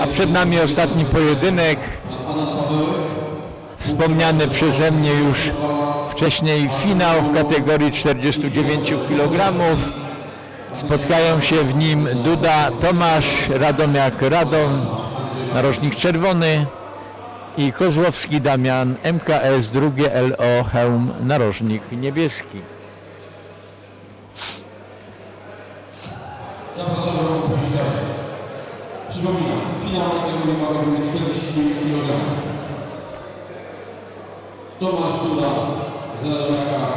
A przed nami ostatni pojedynek. Wspomniany przeze mnie już wcześniej finał w kategorii 49 kg. Spotkają się w nim Duda Tomasz, Radomiak Radom, narożnik czerwony i Kozłowski Damian, MKS, drugie LO, hełm, narożnik niebieski. Zapraszamy do publiczności. Przypominam, finał kategorii wagowej 49 kg. Tomasz Duda z Radomiaka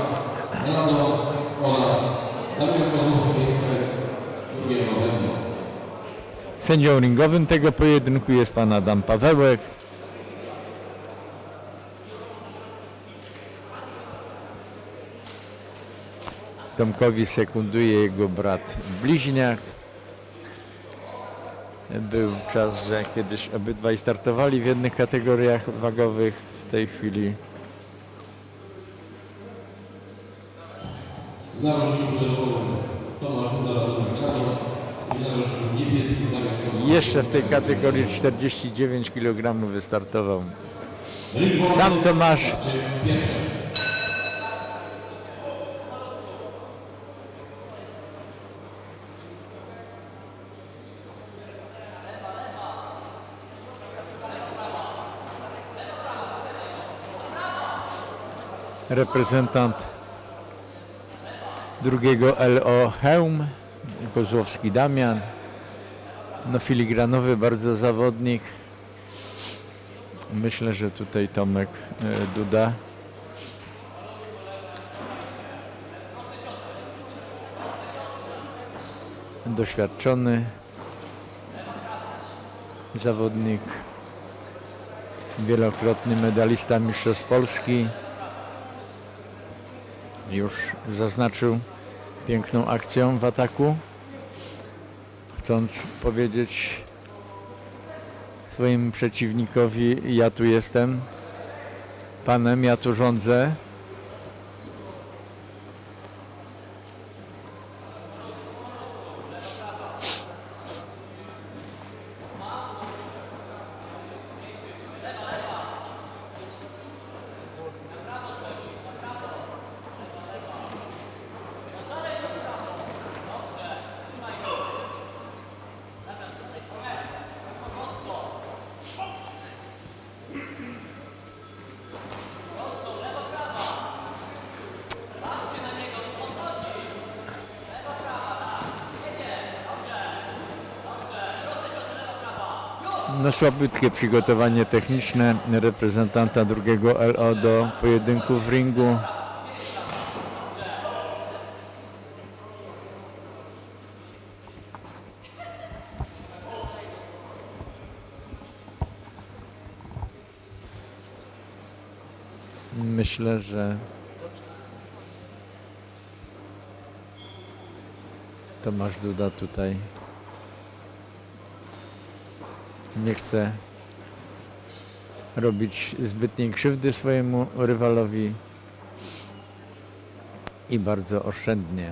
Rado oraz Damian Kozłowski z drugiego będą. Sędzią ringowym tego pojedynku jest pan Adam Pawełek. Tomkowi sekunduje jego brat bliźniak. Był czas, że kiedyś obydwaj startowali w jednych kategoriach wagowych. W tej chwili czerwonym Tomasz i narożniku niebieskim Kozłowski. jeszcze w tej kategorii 49 kg wystartował. Sam Tomasz reprezentant drugiego LO Hełm, Kozłowski Damian. No filigranowy bardzo zawodnik. Myślę, że tutaj Tomek e, Duda. Doświadczony zawodnik, wielokrotny medalista Mistrzostw Polski już zaznaczył piękną akcją w ataku, chcąc powiedzieć swojemu przeciwnikowi ja tu jestem panem, ja tu rządzę. No słabiutkie przygotowanie techniczne reprezentanta drugiego LO do pojedynku w ringu. Myślę, że Tomasz Duda tutaj nie chce robić zbytniej krzywdy swojemu rywalowi i bardzo oszczędnie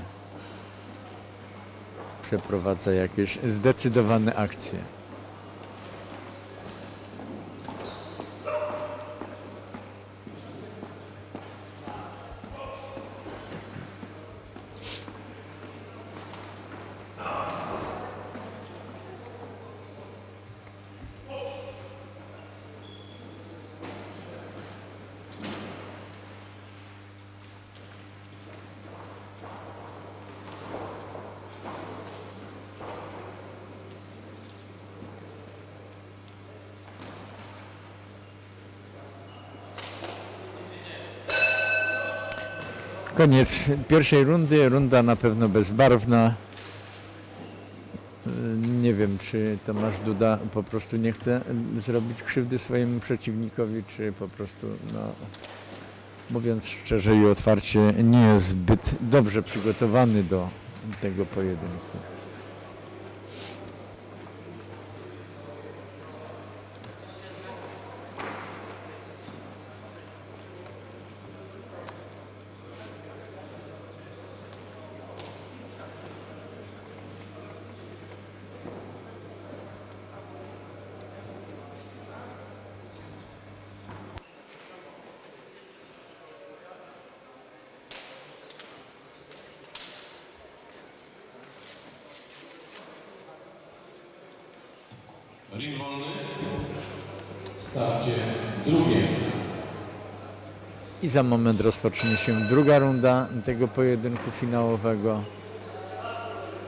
przeprowadza jakieś zdecydowane akcje. Koniec pierwszej rundy, runda na pewno bezbarwna. Y, Nie wiem, czy Tomasz Duda po prostu nie chce zrobić krzywdy swojemu przeciwnikowi, czy po prostu, no, mówiąc szczerze i otwarcie, nie jest zbyt dobrze przygotowany do tego pojedynku. Wolny. Starcie drugie. I za moment rozpocznie się druga runda tego pojedynku finałowego.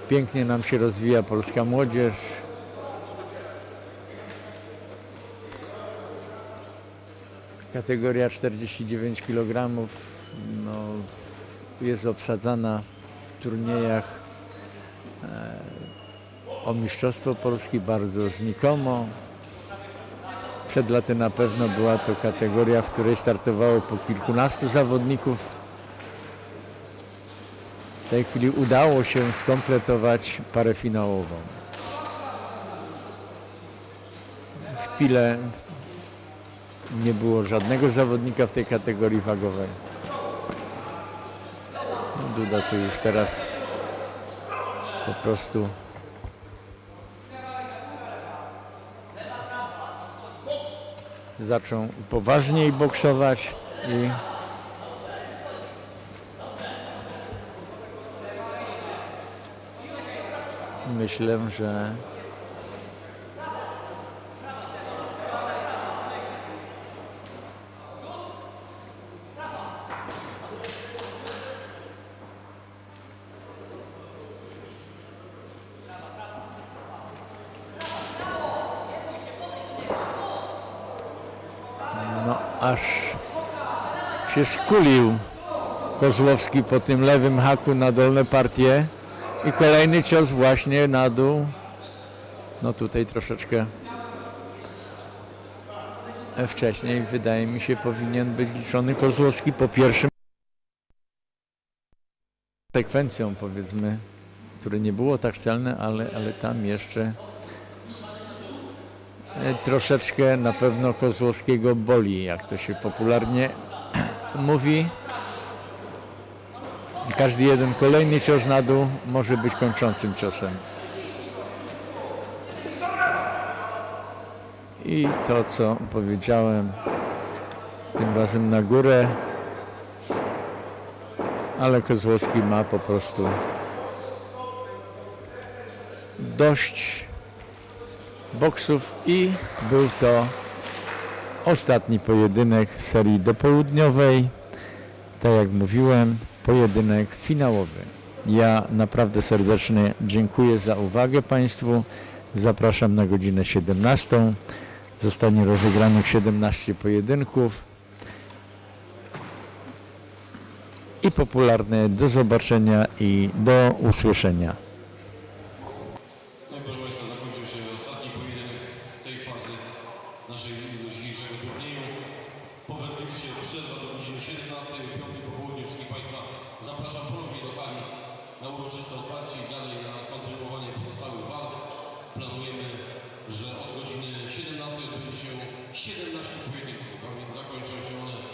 Pięknie nam się rozwija polska młodzież. Kategoria 49 kg no, jest obsadzana w turniejach e, o Mistrzostwo Polski bardzo znikomo. Przed laty na pewno była to kategoria, w której startowało po kilkunastu zawodników. W tej chwili udało się skompletować parę finałową. W Pile nie było żadnego zawodnika w tej kategorii wagowej. Duda tu już teraz po prostu zaczął poważniej boksować i myślę, że aż się skulił Kozłowski po tym lewym haku na dolne partie i kolejny cios właśnie na dół. No tutaj troszeczkę wcześniej wydaje mi się powinien być liczony Kozłowski po pierwszym sekwencją powiedzmy, które nie było tak celne, ale, ale tam jeszcze troszeczkę na pewno Kozłowskiego boli, jak to się popularnie mówi. Każdy jeden kolejny cios na dół może być kończącym ciosem. I to, co powiedziałem, tym razem na górę, ale Kozłowski ma po prostu dość boksów i był to ostatni pojedynek serii dopołudniowej. Tak jak mówiłem, pojedynek finałowy. Ja naprawdę serdecznie dziękuję za uwagę Państwu. Zapraszam na godzinę 17. Zostanie rozegranych 17 pojedynków. I popularne do zobaczenia i do usłyszenia. No i proszę Państwa, zakończył się ostatni pojedynek tej fazy naszego dzisiejszego turnieju. Po werdykcie przerwa do godziny 17, piąty po południu. Wszystkich Państwa zapraszam ponownie do hali na uroczyste otwarcie i dalej na kontynuowanie pozostałych walk. Planujemy, że od godziny 17 odbędzie się 17 pojedynków, a więc zakończą się one